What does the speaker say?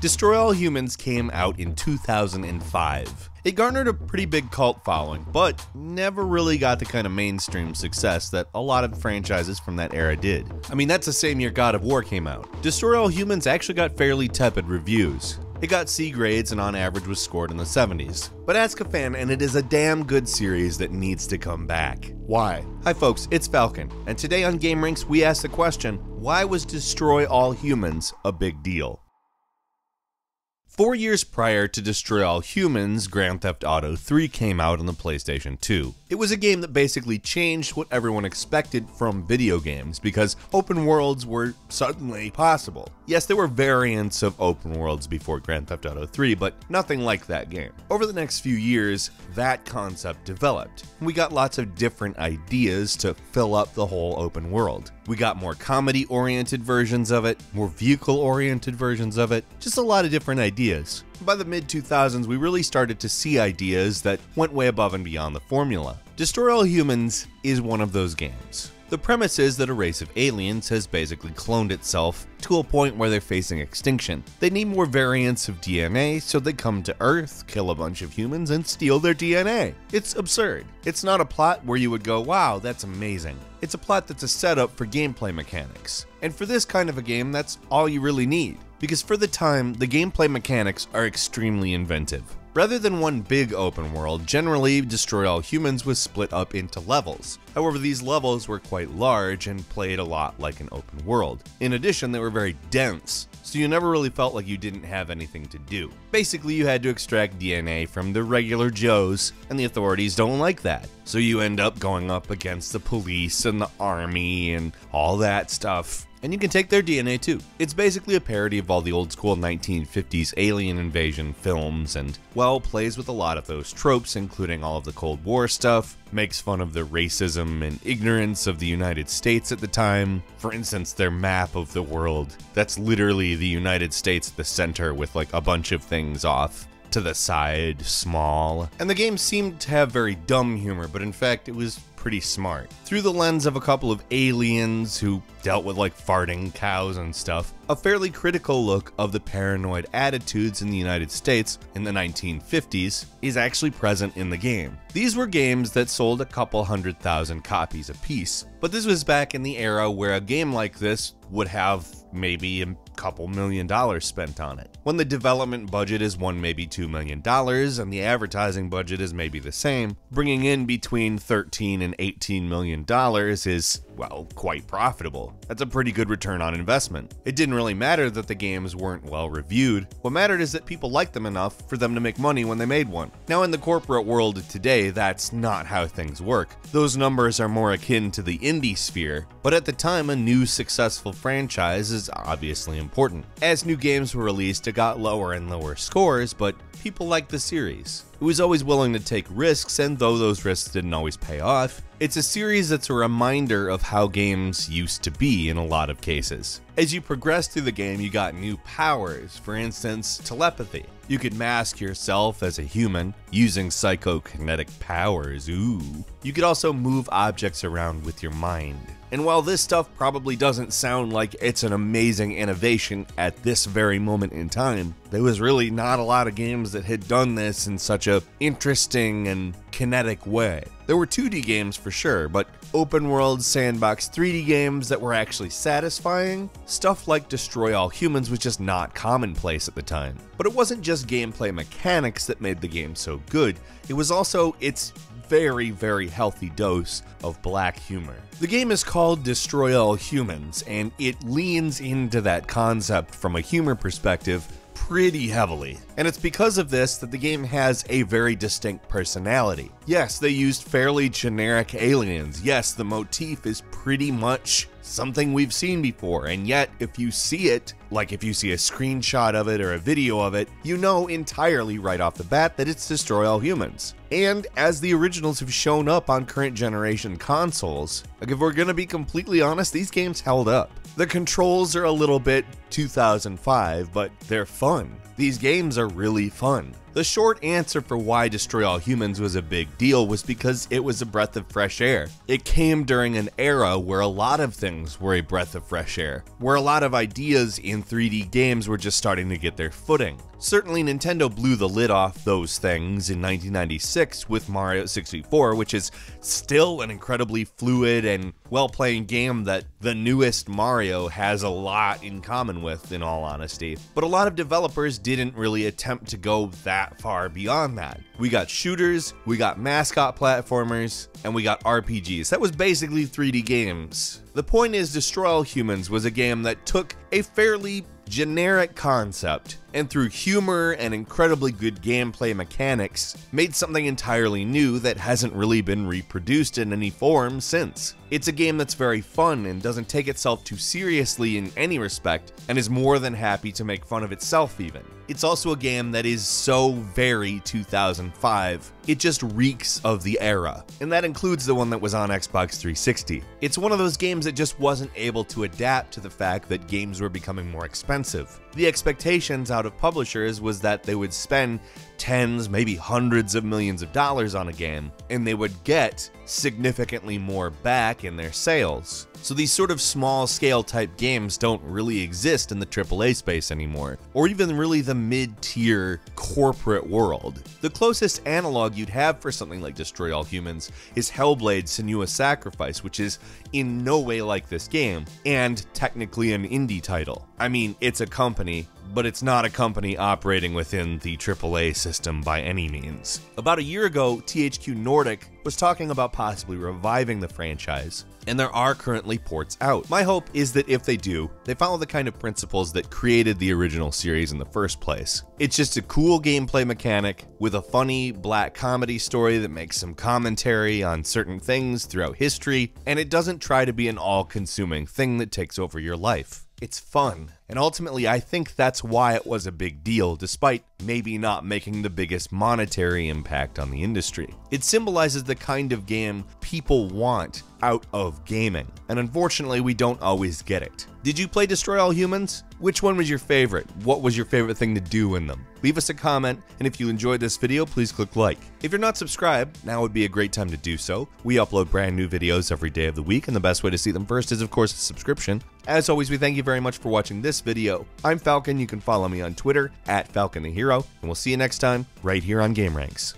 Destroy All Humans came out in 2005. It garnered a pretty big cult following, but never really got the kind of mainstream success that a lot of franchises from that era did. I mean, that's the same year God of War came out. Destroy All Humans actually got fairly tepid reviews. It got C grades and on average was scored in the 70s. But ask a fan, and it is a damn good series that needs to come back. Why? Hi, folks, it's Falcon, and today on Gameranx, we ask the question why was Destroy All Humans a big deal? Four years prior to Destroy All Humans, Grand Theft Auto 3 came out on the PlayStation 2. It was a game that basically changed what everyone expected from video games because open worlds were suddenly possible. Yes, there were variants of open worlds before Grand Theft Auto 3, but nothing like that game. Over the next few years, that concept developed. We got lots of different ideas to fill up the whole open world. We got more comedy oriented versions of it, more vehicle oriented versions of it, just a lot of different ideas. By the mid 2000s, we really started to see ideas that went way above and beyond the formula. Destroy All Humans is one of those games. The premise is that a race of aliens has basically cloned itself to a point where they're facing extinction. They need more variants of DNA, so they come to Earth, kill a bunch of humans, and steal their DNA. It's absurd. It's not a plot where you would go, wow, that's amazing. It's a plot that's a setup for gameplay mechanics. And for this kind of a game, that's all you really need. Because for the time, the gameplay mechanics are extremely inventive. Rather than one big open world, generally Destroy All Humans was split up into levels. However, these levels were quite large and played a lot like an open world. In addition, they were very dense, so you never really felt like you didn't have anything to do. Basically, you had to extract DNA from the regular Joes, and the authorities don't like that. So you end up going up against the police and the army and all that stuff and you can take their DNA too. It's basically a parody of all the old school 1950s alien invasion films, and, well, plays with a lot of those tropes, including all of the Cold War stuff, makes fun of the racism and ignorance of the United States at the time. For instance, their map of the world, that's literally the United States at the center with like a bunch of things off to the side, small. And the game seemed to have very dumb humor, but in fact, it was pretty smart. Through the lens of a couple of aliens who dealt with like farting cows and stuff, a fairly critical look of the paranoid attitudes in the United States in the 1950s is actually present in the game. These were games that sold a couple hundred thousand copies apiece, but this was back in the era where a game like this would have maybe couple million dollars spent on it. When the development budget is one, maybe two million dollars, and the advertising budget is maybe the same, bringing in between 13 and 18 million dollars is, well, quite profitable. That's a pretty good return on investment. It didn't really matter that the games weren't well reviewed. What mattered is that people liked them enough for them to make money when they made one. Now, in the corporate world today, that's not how things work. Those numbers are more akin to the indie sphere, but at the time, a new successful franchise is obviously important. As new games were released, it got lower and lower scores, but people liked the series. It was always willing to take risks, and though those risks didn't always pay off, it's a series that's a reminder of how games used to be in a lot of cases. As you progress through the game, you got new powers, for instance, telepathy. You could mask yourself as a human using psychokinetic powers, ooh. You could also move objects around with your mind. And while this stuff probably doesn't sound like it's an amazing innovation at this very moment in time, there was really not a lot of games that had done this in such a interesting and kinetic way. There were 2D games for sure, but open world sandbox 3D games that were actually satisfying, stuff like Destroy All Humans was just not commonplace at the time. But it wasn't just gameplay mechanics that made the game so good, it was also its very, very healthy dose of black humor. The game is called Destroy All Humans, and it leans into that concept from a humor perspective pretty heavily. And it's because of this that the game has a very distinct personality. Yes, they used fairly generic aliens. Yes, the motif is pretty much something we've seen before, and yet if you see it, like if you see a screenshot of it or a video of it, you know entirely right off the bat that it's Destroy All Humans. And as the originals have shown up on current generation consoles, like if we're gonna be completely honest, these games held up. The controls are a little bit 2005, but they're fun. These games are really fun. The short answer for why Destroy All Humans was a big deal was because it was a breath of fresh air. It came during an era where a lot of things were a breath of fresh air, where a lot of ideas in 3D games were just starting to get their footing. Certainly, Nintendo blew the lid off those things in 1996 with Mario 64, which is still an incredibly fluid and well playing game that the newest Mario has a lot in common with, in all honesty. But a lot of developers didn't really attempt to go that far beyond that. We got shooters, we got mascot platformers, and we got RPGs. That was basically 3D games. The point is, Destroy All Humans was a game that took a fairly generic concept and through humor and incredibly good gameplay mechanics, made something entirely new that hasn't really been reproduced in any form since. It's a game that's very fun and doesn't take itself too seriously in any respect, and is more than happy to make fun of itself even. It's also a game that is so very 2005. It just reeks of the era, and that includes the one that was on Xbox 360. It's one of those games that just wasn't able to adapt to the fact that games were becoming more expensive. The expectations out of publishers was that they would spend tens, maybe hundreds of millions of dollars on a game, and they would get significantly more back in their sales. So these sort of small scale type games don't really exist in the AAA space anymore, or even really the mid tier corporate world. The closest analog you'd have for something like Destroy All Humans is Hellblade Senua's Sacrifice, which is in no way like this game, and technically an indie title. I mean, it's a company, but it's not a company operating within the AAA system by any means. About a year ago, THQ Nordic was talking about possibly reviving the franchise, and there are currently ports out. My hope is that if they do, they follow the kind of principles that created the original series in the first place. It's just a cool gameplay mechanic with a funny black comedy story that makes some commentary on certain things throughout history, and it doesn't try to be an all consuming thing that takes over your life. It's fun. And ultimately, I think that's why it was a big deal, despite maybe not making the biggest monetary impact on the industry. It symbolizes the kind of game people want out of gaming, and unfortunately, we don't always get it. Did you play Destroy All Humans? Which one was your favorite? What was your favorite thing to do in them? Leave us a comment, and if you enjoyed this video, please click like. If you're not subscribed, now would be a great time to do so. We upload brand new videos every day of the week, and the best way to see them first is, of course, a subscription. As always, we thank you very much for watching this video. I'm Falcon. You can follow me on Twitter at Falcon the Hero, and we'll see you next time right here on Gameranx.